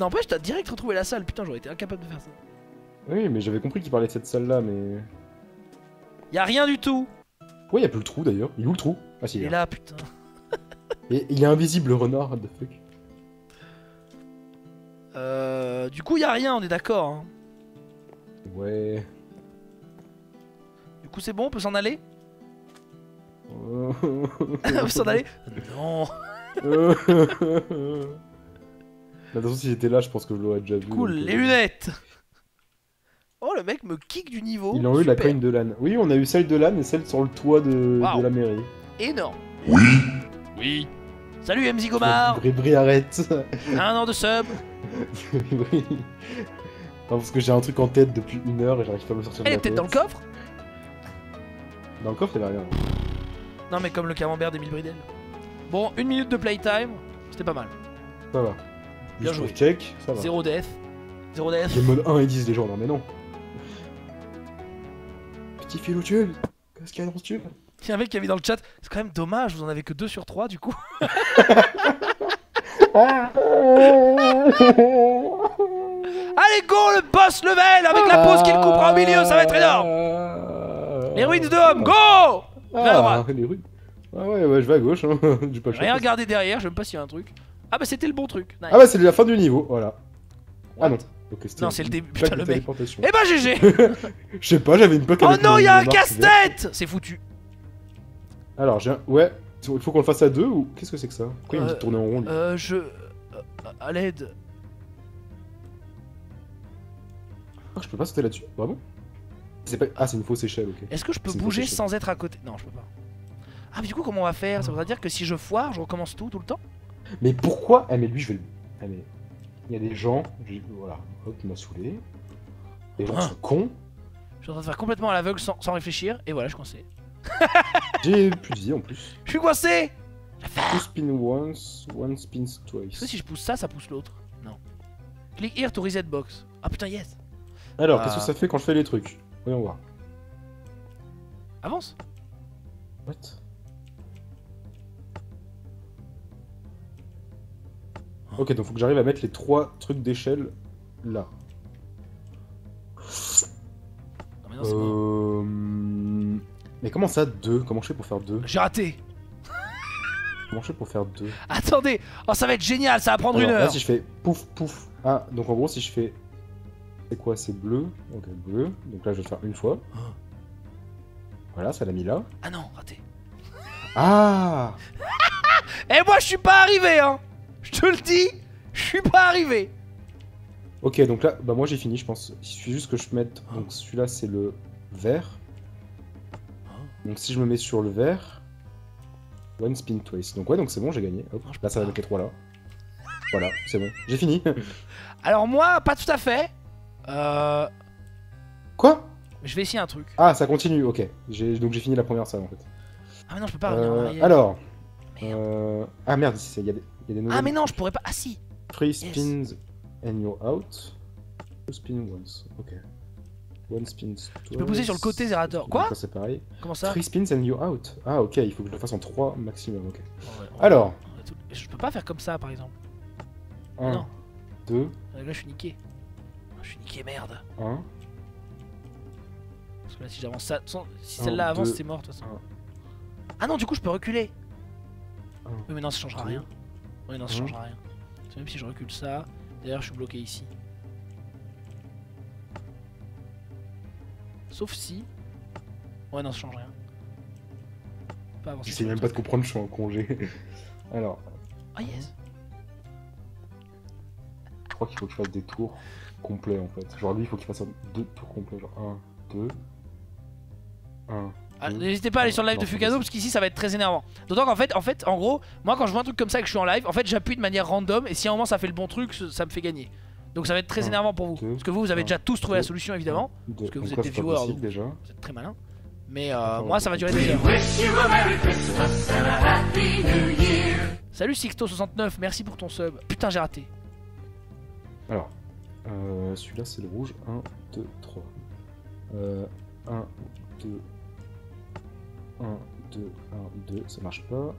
N'empêche, t'as direct retrouvé la salle. Putain, j'aurais été incapable de faire ça. Oui, mais j'avais compris qu'il parlait de cette salle-là, mais. Y a rien du tout. Pourquoi y a plus le trou d'ailleurs Il est où le trou? Ah, si, il est là. là, putain. Et il est invisible, le renard, what the fuck? Euh, du coup, y a rien, on est d'accord. Hein. Ouais. Coup, c'est bon, on peut s'en aller. On peut s'en aller Non. De toute façon, si j'étais là, je pense que je l'aurais déjà vu. Cool, donc, les euh, lunettes. Oh, le mec me kick du niveau. Ils ont eu la coin de l'âne. Oui, on a eu celle de l'âne et celle sur le toit de, de la mairie. Énorme. Oui. Salut MZ Gomard. Bri arrête. Un an de sub. oui. Non, parce que j'ai un truc en tête depuis une heure et j'arrive pas à me sortir de Elle est la peut-être dans le coffre Dans le coffre, il avait rien. Non, mais comme le camembert d'Emile Bridel. Bon, une minute de playtime. C'était pas mal. Ça va. Bien Juste joué. pour check, ça va. Zéro death. Zéro death. Les modes 1 et 10, les gens, non mais non. Petit philotube Qu'est-ce qu'il y a dans ce tube Il y a un mec qui a mis dans le chat. C'est quand même dommage, vous en avez que 2 sur 3 du coup. Allez, go le boss level avec la pause qu'il coupera au milieu, ça va être énorme. Les ruines de Homme, go Vers la Ah, droite. les ruines. Ah ouais, ouais, je vais à gauche, hein. J'ai pas le choix. Rien regarder derrière, je sais pas s'il y a un truc. Ah bah c'était le bon truc. Nice. Ah bah c'est la fin du niveau, voilà. What Ah non. Non, c'est le début. Putain, le mec. Eh bah GG Je sais pas, j'avais une plaque Oh non, il y a un casse-tête C'est foutu. Alors, j'ai un... Ouais, il faut qu'on le fasse à deux ou... Qu'est-ce que c'est que ça? Pourquoi il me dit Euh, de tourner en rond, lui? Euh, je... euh, à l'aide. Ah, je peux pas sauter là-dessus C'est pas... Ah, c'est une fausse échelle, ok. Est-ce que je peux bouger sans être à côté? Non, je peux pas. Ah, mais du coup, comment on va faire? Ça voudrait dire que si je foire, je recommence tout, tout le temps? Mais pourquoi? Ah, mais lui, je vais le... Ah, mais... Il y a des gens... Voilà. Hop, il m'a saoulé. Les gens Ah. sont cons. Je suis en train de faire complètement à l'aveugle sans, sans réfléchir, et voilà, je suis coincé. J'ai plus de vie, en plus. Je suis coincé Two spin once, one spins Est-ce que twice. si je pousse ça, ça pousse l'autre Non. Click here to reset box. Ah putain, yes Alors, Ah. qu'est-ce que ça fait quand je fais les trucs? Voyons voir. Avance What? Ok, donc faut que j'arrive à mettre les trois trucs d'échelle là. Non, mais non, c'est bon. Euh... Mais comment ça, deux? Comment je fais pour faire deux? J'ai raté Comment je fais pour faire deux? Attendez Oh, ça va être génial, ça va prendre Alors, une Là, heure si je fais pouf pouf. Ah, donc en gros, si je fais. C'est quoi C'est bleu. Ok, bleu. Donc là, je vais le faire une fois. Ah. Voilà, ça l'a mis là. Ah non, raté. Ah Et moi, je suis pas arrivé, hein Je te le dis, je suis pas arrivé Ok, donc là, bah moi j'ai fini, je pense. Il suffit juste que je mette. Donc celui-là, c'est le vert. Donc si je me mets sur le vert. One spin twice. Donc ouais, donc c'est bon, j'ai gagné. Hop, là, ça va mettre les trois là. Voilà, c'est bon. J'ai fini. Alors moi, pas tout à fait. Euh... Quoi? Je vais essayer un truc. Ah, ça continue, ok. Donc j'ai fini la première salle en fait. Ah mais non, je peux pas revenir en Euh, arrière. alors. Merde. euh, Ah merde, ici, il y, a des- y a des nouvelles. Ah mais non, je pourrais pas... Ah si Three Yes. spins and you're out. Two spin once. Ok. One spin Je peux pousser sur le côté Zerator. Quoi c'est pareil. Comment ça Three spins and you're out. Ah ok, il faut que je le fasse en 3 maximum. Ok. Ouais, on- Alors, Je peux pas faire comme ça, par exemple. 1, Non. 2, Là, je suis niqué. Je suis niqué, merde. 1. Parce que là, si j'avance ça... Si celle-là avance, c'est mort, de toute façon. un. Ah non, du coup, je peux reculer. Un, Oui, mais non, ça changera rien. Oui, non, ça changera rien. Même si je recule ça. D'ailleurs, je suis bloqué ici. Sauf si... Ouais, non, ça change rien. Pas avancer J'essaie même pas de comprendre, je suis en congé. Alors, Ah yes je crois qu'il faut que je fasse des tours complets en fait. Genre lui, il faut qu'il fasse un- deux tours complets. Genre 1, 2, 1. Ah, deux. N'hésitez pas à aller sur le live Non, de Fugado parce qu'ici ça va être très énervant. D'autant qu'en fait, en fait, en gros, moi quand je vois un truc comme ça et que je suis en live, en fait j'appuie de manière random et si à un moment ça fait le bon truc, ça me fait gagner. Donc ça va être très Un, énervant pour vous. deux, Parce que vous, vous avez un, déjà tous trouvé la solution évidemment. Deux. que vous Donc êtes des viewers, possible, donc. déjà. Vous êtes très malin. Mais euh, moi, ça va durer des heures. Salut Sixto69, merci pour ton sub. Putain, j'ai raté. Alors, euh, celui-là c'est le rouge. 1, 2, 3. Euh, 1, 2. 1, 2, 1, 2, ça marche pas.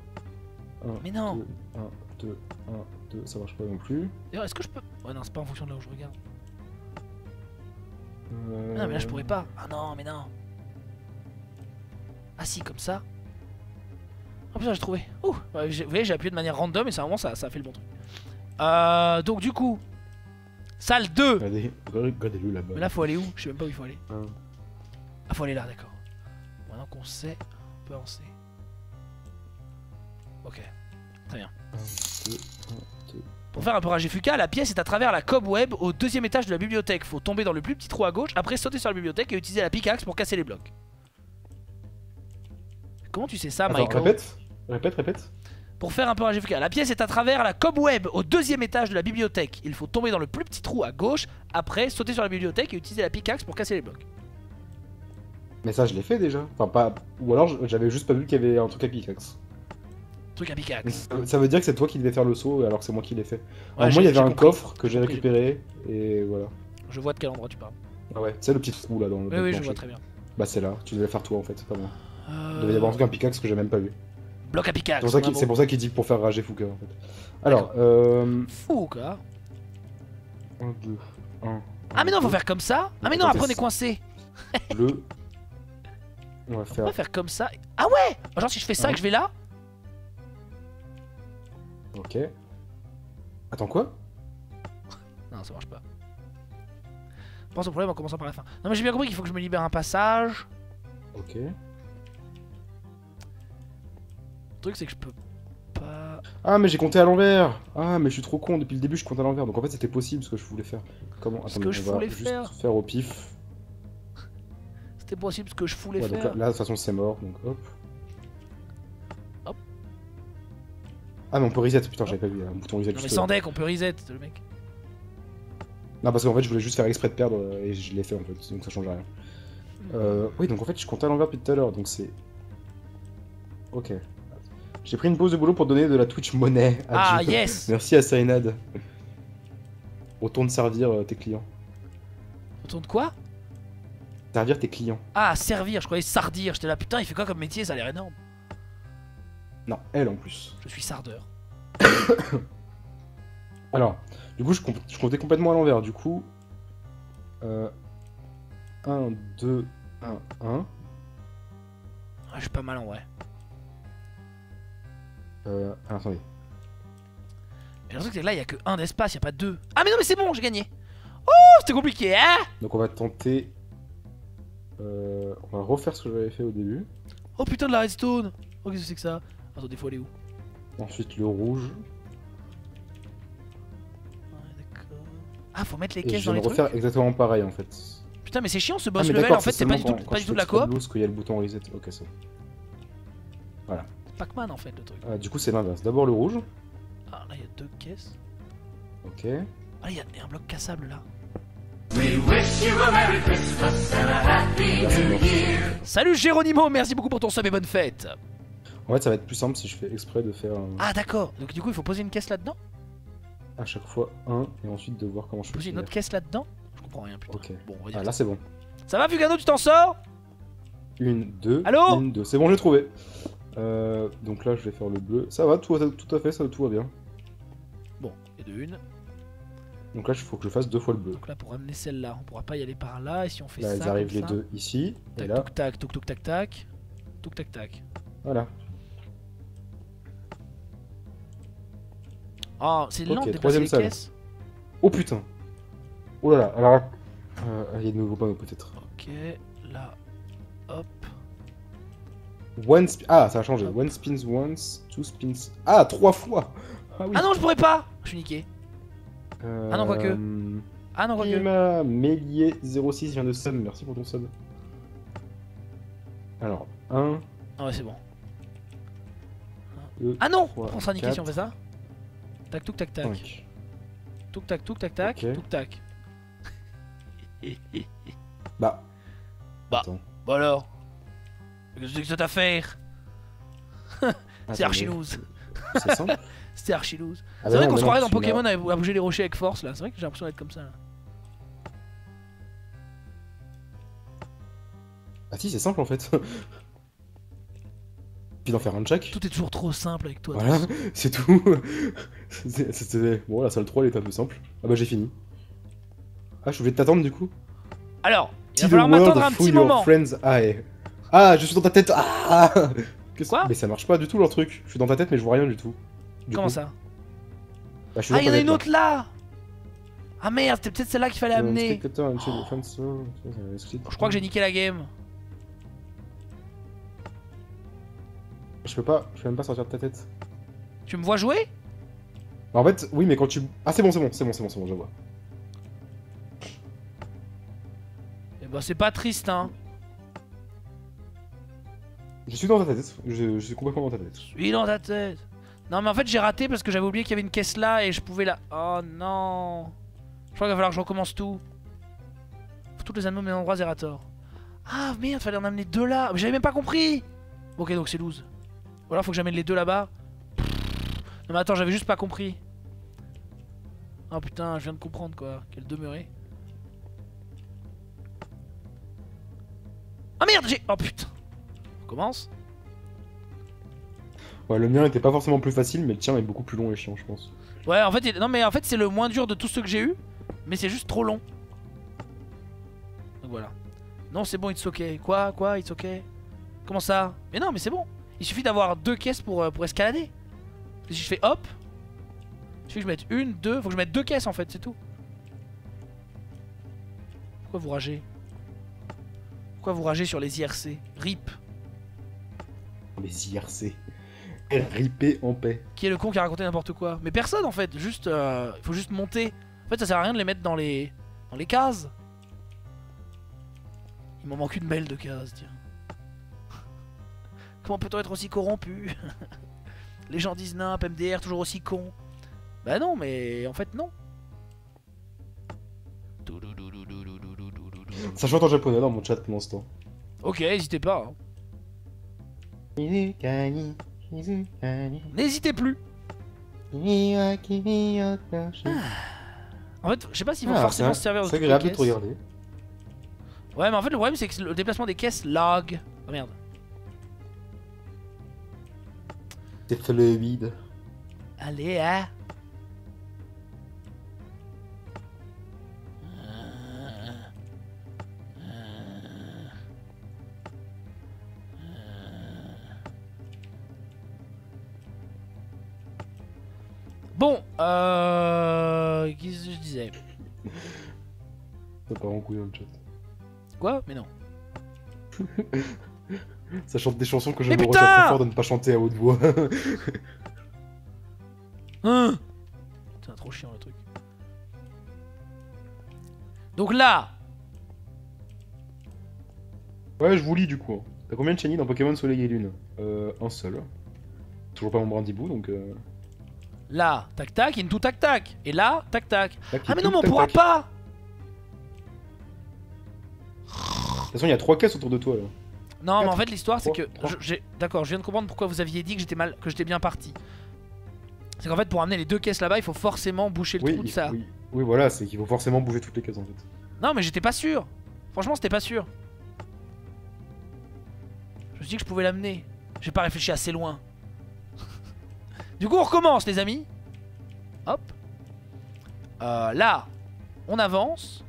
1, Mais non. 2, 1, 2, 1, 2, ça marche pas non plus. D'ailleurs, est-ce que je peux. Ouais, non, c'est pas en fonction de là où je regarde. Euh... Ah, non, mais là, je pourrais pas. Ah non, mais non. Ah si, comme ça. Oh putain, j'ai trouvé. Ouh, vous voyez, j'ai appuyé de manière random et ça, vraiment, ça, ça a fait le bon truc. Euh, donc, du coup, salle 2. Regardez, regardez-le là-bas. Mais là, faut aller où? Je sais même pas où il faut aller. Un. Ah, faut aller là, d'accord. Maintenant qu'on sait, on peut avancer. Ok. Très bien. 1, 2, 1, 2. Pour faire un peu Fuka, la pièce est à travers la cobweb au deuxième étage de la bibliothèque. Faut tomber dans le plus petit trou à gauche, après sauter sur la bibliothèque et utiliser la pickaxe pour casser les blocs. Comment tu sais ça, Attends, Michael répète Répète, répète. Pour faire un peu rage Fuka, la pièce est à travers la cobweb au deuxième étage de la bibliothèque. Il faut tomber dans le plus petit trou à gauche, après sauter sur la bibliothèque et utiliser la pickaxe pour casser les blocs. Mais ça, je l'ai fait déjà. Enfin, pas. Ou alors, j'avais juste pas vu qu'il y avait un truc à pickaxe. Truc à pickaxe. ça veut dire que c'est toi qui devais faire le saut alors que c'est moi qui l'ai fait. Ouais, moi, il y avait un compris. coffre que j'ai récupéré et voilà. Je vois de quel endroit tu parles. Ah ouais, c'est le petit trou là dans le. Oui, oui, je vois très bien. Bah, c'est là. Tu devais faire toi en fait, pas moi. Il Euh, devait y avoir un truc à pickaxe que j'ai même pas vu. Bloc à. C'est pour ça qu'il qu'il dit que pour faire rager Foucault en fait. Alors, euh. Fou, quoi. 1, 2, 1. Ah, mais non, faut faire comme ça. Ah, mais non, après on est coincé. Le. On va On faire. va faire comme ça. Ah ouais Genre si je fais ça et que je vais là Ok. Attends quoi? Non, ça marche pas. Pense au problème en commençant par la fin. Non mais j'ai bien compris qu'il faut que je me libère un passage. Ok. Le truc c'est que je peux pas... Ah, mais j'ai compté à l'envers Ah, mais je suis trop con, depuis le début je compte à l'envers. Donc en fait c'était possible ce que je voulais faire. Comment Ce Attends, que mais je voulais juste faire. au pif. C'était possible ce que je voulais Ouais, donc faire. là, là, de toute façon c'est mort, donc hop. Hop. Ah, mais on peut reset, putain, j'avais pas vu, un bouton reset Non mais sans deck on peut reset le mec. Non, parce qu'en fait je voulais juste faire exprès de perdre euh, et je l'ai fait en fait, donc ça change rien. Euh, oui, donc en fait je comptais à l'envers depuis tout à l'heure, donc c'est. Ok. J'ai pris une pause de boulot pour donner de la Twitch monnaie à Ah Jim. yes Merci à Sainad. Retourne servir euh, tes clients. Retourne de quoi? Servir tes clients. Ah servir, je croyais sardir. J'étais là putain il fait quoi comme métier? Ça a l'air énorme. Non, elle en plus. Je suis sardeur. Alors, du coup, je, comp- je comptais complètement à l'envers. Du coup, euh, 1, 2, 1, 1. Ah, je suis pas mal en vrai. Euh, alors, attendez. Mais le truc c'est que là il y a que un d'espace, il y a pas deux. Ah mais non mais c'est bon, j'ai gagné. Oh c'était compliqué hein Donc, on va tenter. euh, on va refaire ce que j'avais fait au début. Oh putain de la redstone Oh qu'est-ce que c'est que ça Attendez faut aller où Ensuite, le rouge. Ah, faut mettre les caisses je dans vais les refaire trucs exactement pareil en fait. Putain, mais c'est chiant ce Ah, boss mais level. En fait, c'est pas du tout, quand- pas quand du je tout de la coop. Boost qu'il y a le bouton reset. Ok, c'est bon. Pac-Man en fait, le truc. Euh, du coup, c'est l'inverse. D'abord le rouge. Ah, là, il y a deux caisses. Ok. Ah, il y, a- il y a un bloc cassable là. We wish you a Merry Christmas and a Happy Là, c'est New mort. Year. Salut Géronimo, merci beaucoup pour ton sub et bonne fête. En fait, ça va être plus simple si je fais exprès de faire un- Ah, d'accord. Donc, du coup, il faut poser une caisse là-dedans? à chaque fois un et ensuite de voir comment je fais. Poser une autre caisse là-dedans? Je comprends rien, putain. Ok. Bon, on va dire. Ah, là, c'est bon. Ça va, Fugano, tu t'en sors? Une, deux. Allô? Une, deux. C'est bon, j'ai trouvé. Euh, donc là, je vais faire le bleu. Ça va, tout, tout à fait, ça, tout va bien. Bon, et de une. Donc là, il faut que je fasse deux fois le bleu. Donc là, pour ramener celle-là, on pourra pas y aller par là. Et si on fait Là, ça. elles arrivent comme les ça, deux ici. Et Tac, là, touc, tac, tac, tac. Tac, tac. voilà. Oh, c'est lent Ok, de déplacer troisième les salle. caisses. Oh putain Oh là là, alors... Euh, il y a de nouveaux panneaux peut-être. Ok, là. Hop. One sp- Ah, ça a changé. One spins once, two spins... Ah, trois fois Ah oui Ah non, je pourrais pas Je suis niqué. Ah non, quoique. Euh, Ah non, quoique. Ima Mélier 06 vient de sub, merci pour ton sub. Alors, 1, Ah ouais, c'est bon. 2, Ah non Trois, On sera niqué si on fait ça. Tac, touc, tac, tac. 5. Touc tac, touc tac tac, Ok. touc tac. Bah. Bah. Attends. Bon alors Qu'est-ce que c'est à faire C'est Attendez. archi loose. C'est simple. C'était archi loose. Ah C'est vrai qu'on se croirait dans Pokémon à à bouger les rochers avec force là. C'est vrai que j'ai l'impression d'être comme ça là. Ah si, c'est simple en fait. Puis d'en faire un check. Tout est toujours trop simple avec toi. Voilà, c'est tout. Bon, la salle 3 elle est un peu simple. Ah bah j'ai fini. Ah, je suis obligé de t'attendre du coup. Alors, il va falloir m'attendre un petit moment. friend's eye. Ah, je suis dans ta tête. Ah Qu'est-ce- Quoi Mais ça marche pas du tout leur truc. Je suis dans ta tête mais je vois rien du tout. Du Comment coup. ça Bah, je suis Ah, il y en a une autre là Ah merde, c'était peut-être celle-là qu'il fallait amener. Je crois que j'ai niqué la game. Je peux pas, je peux même pas sortir de ta tête. Tu me vois jouer? Bah, en fait, oui, mais quand tu. Ah, c'est bon, c'est bon, c'est bon, c'est bon, c'est bon, je vois. Eh ben c'est pas triste hein. Je suis dans ta tête. Je, suis complètement dans ta tête. Je suis dans ta tête. Non mais en fait j'ai raté parce que j'avais oublié qu'il y avait une caisse là et je pouvais la... Oh non. Je crois qu'il va falloir que je recommence tout. Faut tous les anneaux au même endroit Zerator. Ah merde, fallait en amener deux là. Mais J'avais même pas compris. Ok donc c'est loose. Ou alors faut que j'amène les deux là-bas. Non mais attends, j'avais juste pas compris. Oh putain, je viens de comprendre quoi. Quelle demeurée. Ah merde, j'ai... Oh putain. Commence. Ouais, le mien était pas forcément plus facile, mais le tien est beaucoup plus long et chiant, je pense. Ouais, en fait, il- non mais en fait c'est le moins dur de tous ceux que j'ai eu, mais c'est juste trop long. Donc voilà. Non, c'est bon, it's ok. Quoi Quoi It's ok Comment ça? Mais non, mais c'est bon. Il suffit d'avoir deux caisses pour, euh, pour escalader. Si je fais hop, il suffit que je mette une, deux, faut que je mette deux caisses en fait, c'est tout. Pourquoi vous ragez? Pourquoi vous ragez sur les IRC RIP Les IRC. RIP en paix. Qui est le con qui a raconté n'importe quoi Mais personne en fait, juste euh, il faut juste monter. En fait ça sert à rien de les mettre dans les dans les cases. Il m'en manque une belle de cases, tiens. Comment peut-on être aussi corrompu? Les gens disent NIMP, MDR, toujours aussi con. Bah non, mais en fait non. Ça chante en japonais dans mon chat pendant ce temps. Ok, n'hésitez pas. hein. N'hésitez plus. En fait, je sais pas s'il faut Ah, forcément se servir de C'est agréable de regarder. Ouais, mais en fait, le problème, c'est que le déplacement des caisses lag. Oh merde. C'est fluide. Allez, hein. Ça part en couille dans le chat. Quoi? Mais non. Ça chante des chansons que je Mais me retiens très fort de ne pas chanter à haute voix. Hein? Putain, trop chiant le truc. Donc là, ouais, je vous lis du coup. hein. T'as combien de chenilles dans Pokémon Soleil et Lune? Euh, un seul. Toujours pas mon Brandibou, donc... Euh... là, tac tac, into tac tac. Et là, tac tac. tac, Ah mais non, mais on tac, pourra tac. pas toute façon, il y a trois caisses autour de toi, là. Non, mais en fait, l'histoire, c'est que. D'accord, je viens de comprendre pourquoi vous aviez dit que j'étais mal, que j'étais bien parti. C'est qu'en fait, pour amener les deux caisses là-bas, il faut forcément boucher le Oui, trou de ça. oui. oui, voilà, c'est qu'il faut forcément bouger toutes les caisses, en fait. Non, mais j'étais pas sûr. Franchement, c'était pas sûr. Je me suis dit que je pouvais l'amener. J'ai pas réfléchi assez loin. du coup, on recommence, les amis. Hop. Euh, là, on avance.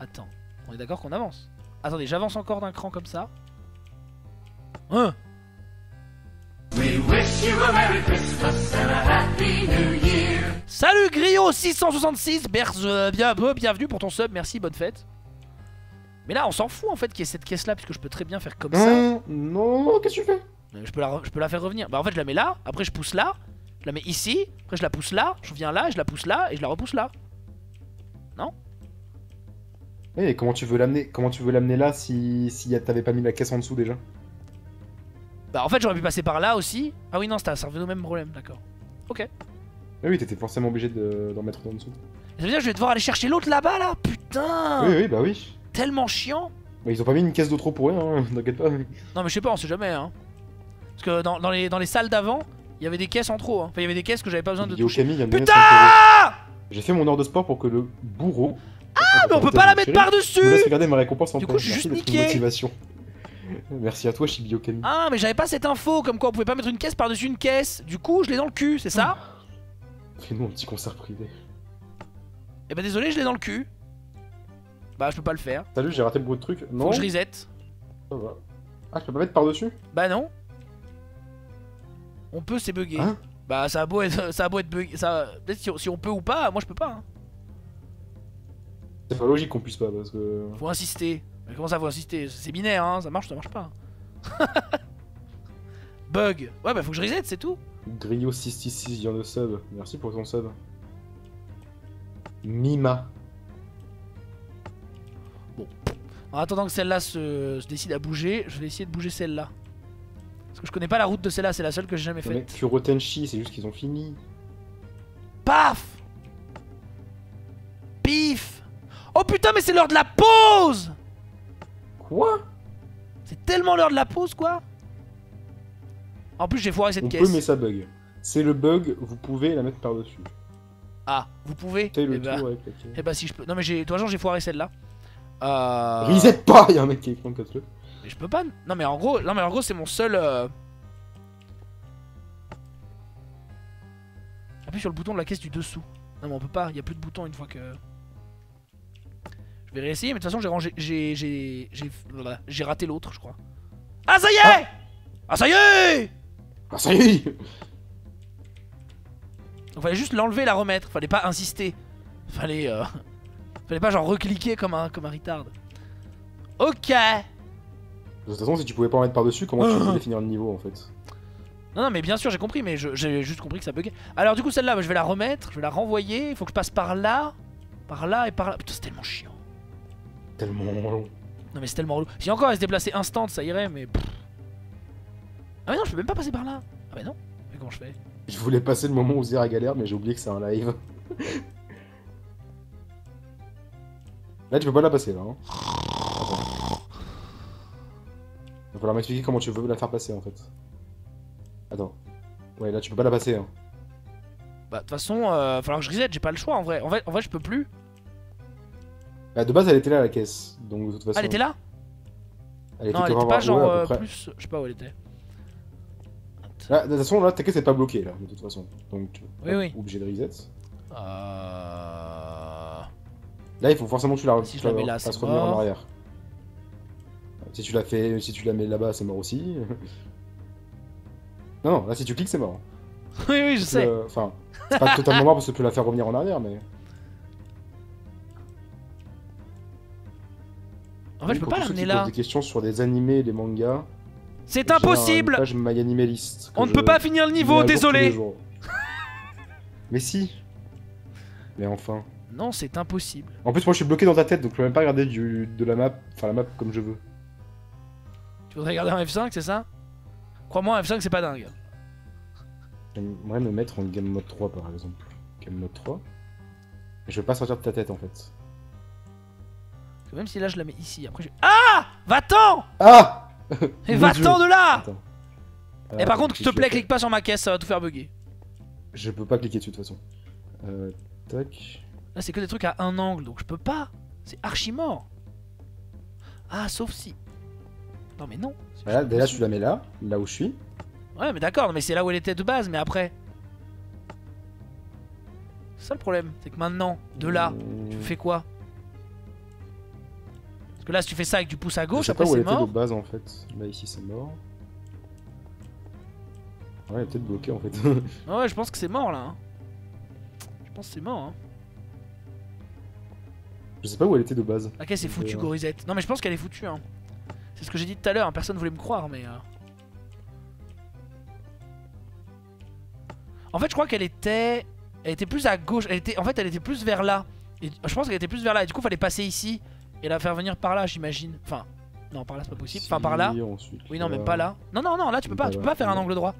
Attends, on est d'accord qu'on avance. Attendez, j'avance encore d'un cran comme ça. Hein We wish you a Merry Christmas and a Happy New Year. Salut Grio666, Ber- euh, bien, euh, bienvenue pour ton sub, merci, bonne fête. Mais là, on s'en fout en fait qu'il y ait cette caisse là, puisque je peux très bien faire comme ça. Non, non, non, qu'est-ce que tu fais? Euh, Je peux, la, je peux la faire revenir. Bah en fait, je la mets là, après je pousse là, je la mets ici, après je la pousse là, je viens là, je la pousse là et je la repousse là. Eh, comment tu veux l'amener Comment tu veux l'amener là si, si t'avais pas mis la caisse en dessous déjà? Bah en fait, j'aurais pu passer par là aussi. Ah oui, non, ça revenait au même problème, d'accord. Ok. Ah oui, t'étais forcément obligé de- d'en mettre en dessous. Ça veut dire que je vais devoir aller chercher l'autre là-bas là? Putain Oui, oui, bah oui. Tellement chiant Bah, ils ont pas mis une caisse de trop pour rien, hein, t'inquiète pas. Non mais je sais pas, on sait jamais hein. Parce que dans, dans les, dans les salles d'avant, il y avait des caisses en trop. Hein. Enfin, il y avait des caisses que j'avais pas besoin de toucher. Camille Putain 5 euros. J'ai fait mon heure de sport pour que le bourreau. Ah, Mais on peut pas la mettre par-dessus laisse regarder ma récompense en Du coup, je suis juste niqué. motivation. Merci à toi, Shibio Camille. Ah mais j'avais pas cette info comme quoi on pouvait pas mettre une caisse par-dessus une caisse. Du coup, je l'ai dans le cul, c'est ça Fais-nous un petit concert privé. Eh ben désolé, je l'ai dans le cul. Bah je peux pas le faire. Salut, j'ai raté beaucoup de trucs. Faut Non, que je reset. ça va. Ah, je peux pas mettre par-dessus? Bah non. On peut, c'est bugué. Hein? Bah ça a beau être, ça a beau être bugué. Ça, si on peut ou pas, moi je peux pas. hein. C'est pas logique qu'on puisse pas parce que. Faut insister. Mais comment ça faut insister? C'est binaire, hein. Ça marche, ça marche pas. Bug. Ouais bah faut que je reset, c'est tout. Grillo666 vient de sub. Merci pour ton sub. Mima. En attendant que celle-là se, se décide à bouger, je vais essayer de bouger celle-là. Parce que je connais pas la route de celle-là, c'est la seule que j'ai jamais faite. Kurotenshi, c'est juste qu'ils ont fini. Paf Pif Oh putain mais c'est l'heure de la pause Quoi? C'est tellement l'heure de la pause quoi En plus j'ai foiré cette On caisse. peut, mais ça bug. C'est le bug, vous pouvez la mettre par-dessus. Ah, vous pouvez le Eh bah, tour avec la caisse. eh bah si je peux. Non mais j'ai. De toute façon j'ai foiré celle-là. Euh... Reset pas Y'a un mec qui écran casse-le. Mais je peux pas. Non mais en gros, non mais en gros c'est mon seul. Euh... Appuie sur le bouton de la caisse du dessous. Non mais on peut pas. Y a plus de bouton une fois que. Je vais réessayer, mais de toute façon j'ai rangé, j'ai, j'ai, j'ai, raté l'autre, je crois. Ah ça y est Ah ça y est Ah, ça y est Donc fallait juste l'enlever et la remettre. Fallait pas insister. Fallait, euh... fallait pas genre recliquer comme un, comme un retard. Ok. De toute façon, si tu pouvais pas en mettre par-dessus, comment tu voulais finir le niveau en fait? Non, non, mais bien sûr, j'ai compris, mais j'ai juste compris que ça buguait. Alors, du coup, celle-là, bah, je vais la remettre, je vais la renvoyer. Il faut que je passe par là, par là et par là. Putain, c'est tellement chiant. Tellement long. Non, mais c'est tellement relou. Si encore elle se déplaçait instant, ça irait, mais. Ah, mais non, je peux même pas passer par là. Ah, mais non. Mais comment je fais? Je voulais passer le moment où Zera galère, mais j'ai oublié que c'est un live. là, tu peux pas la passer là. Hein. Il va falloir m'expliquer comment tu veux la faire passer en fait. Attends. Ouais, là tu peux pas la passer. Hein. Bah, de toute façon, euh, va falloir que je reset, j'ai pas le choix en vrai. En vrai, en vrai je peux plus. Bah, de base, elle était là la caisse. Donc de toute façon. Ah, elle était là Elle Non, elle était pas genre euh, plus. Je sais pas où elle était. Là, de toute façon, là, ta caisse est pas bloquée là, de toute façon. Donc tu Oui, oui. obligé de reset. Euh. Là, il faut forcément que tu la, Si tu la mets là, c'est revenir en arrière. Si tu la fais, si tu la mets là-bas, c'est mort aussi. non, non, là, si tu cliques, c'est mort. oui, oui, je sais. Euh, Enfin, c'est pas totalement mort parce que tu peux la faire revenir en arrière, mais. En fait, je peux pas l'amener là. des questions sur des animés, des mangas. C'est impossible page MyAnimeList On ne peut pas finir le niveau, les désolé mais si Mais enfin. Non, c'est impossible. En plus, moi, je suis bloqué dans ta tête, donc je peux même pas regarder du, de la map, enfin la map comme je veux. Tu voudrais regarder un F5, c'est ça? Crois-moi, un F5, c'est pas dingue. J'aimerais me mettre en game mode 3 par exemple. Game mode 3. Et je veux pas sortir de ta tête en fait. Parce que Même si là, je la mets ici, après je... Ah Va-t'en Ah Et va-t'en de là. Et par Attends, contre, si s'il te plaît, clique pas sur ma caisse, ça va tout faire bugger. Je peux pas cliquer dessus de toute façon. Euh, tac. Là, c'est que des trucs à un angle, donc je peux pas. C'est archi mort. Ah, sauf si. Non, mais non. Juste déjà possible. tu la mets là, là où je suis. Ouais, mais d'accord, mais c'est là où elle était de base, mais après. C'est ça le problème, c'est que maintenant, de là, tu Mmh. fais quoi? Que là, si tu fais ça avec du pouce à Je gauche, sais après pas où elle c'est était mort. de base en fait. Là ici c'est mort. Ouais, elle est peut-être bloquée en fait. Ouais, je pense que c'est mort là. hein. Je pense que c'est mort. Hein. je sais pas où elle était de base. La caisse est foutue, Euh, Gorizette. Non, mais je pense qu'elle est foutue. Hein. C'est ce que j'ai dit tout à l'heure, hein, personne voulait me croire, mais. euh. En fait, je crois qu'elle était. Elle était plus à gauche. Elle était... En fait, elle était plus vers là. Et je pense qu'elle était plus vers là. Et du coup, fallait passer ici et la faire venir par là, j'imagine. Enfin, non, par là, c'est pas possible. Enfin, par là. Ensuite Oui, non, même pas là. Non, non, non, là, tu peux pas. Tu peux pas faire un angle droit.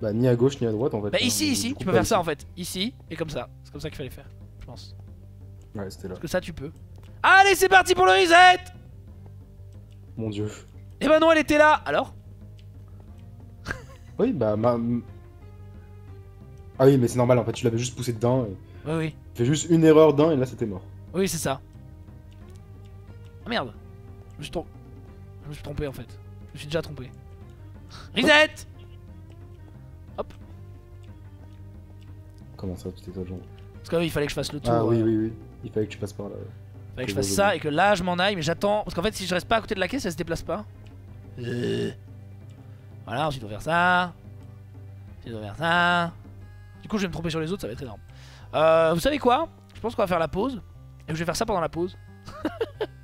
Bah, ni à gauche ni à droite en fait. Bah hein. ici, ici, tu peux faire ça en fait. Ici et comme ça. C'est comme ça qu'il fallait faire, je pense. Ouais, c'était là. Parce que ça, tu peux. Allez, c'est parti pour le reset Mon dieu. Et bah non, elle était là Alors? Oui, bah, ma. Ah oui, mais c'est normal en fait, tu l'avais juste poussé dedans. Et... Oui, oui. Fait juste une erreur d'un et là c'était mort. Oui, c'est ça. Merde je me, suis trom- je me suis trompé en fait. Je me suis déjà trompé. Reset Comment ça, tu genre Parce que oui, il fallait que je fasse le tour. Ah oui, euh, oui, oui. Il fallait que tu passes par là. fallait que je fasse ça et que là je m'en aille, mais j'attends. Parce qu'en fait, si je reste pas à côté de la caisse, elle se déplace pas. Euh. Voilà, ensuite on va faire ça. Ensuite on va faire ça. Du coup, je vais me tromper sur les autres, ça va être énorme. Euh, vous savez quoi? Je pense qu'on va faire la pause. Et je vais faire ça pendant la pause.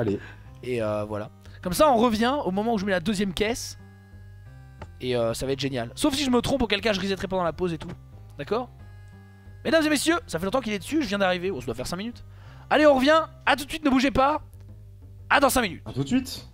Allez, Et euh, voilà. Comme ça, on revient au moment où je mets la deuxième caisse. Et euh, ça va être génial. Sauf si je me trompe, auquel cas je resetterai pendant la pause et tout. D'accord? Mesdames et messieurs, ça fait longtemps qu'il est dessus, je viens d'arriver. On se doit faire 5 minutes. Allez, on revient. À tout de suite, ne bougez pas. À dans 5 minutes. à tout de suite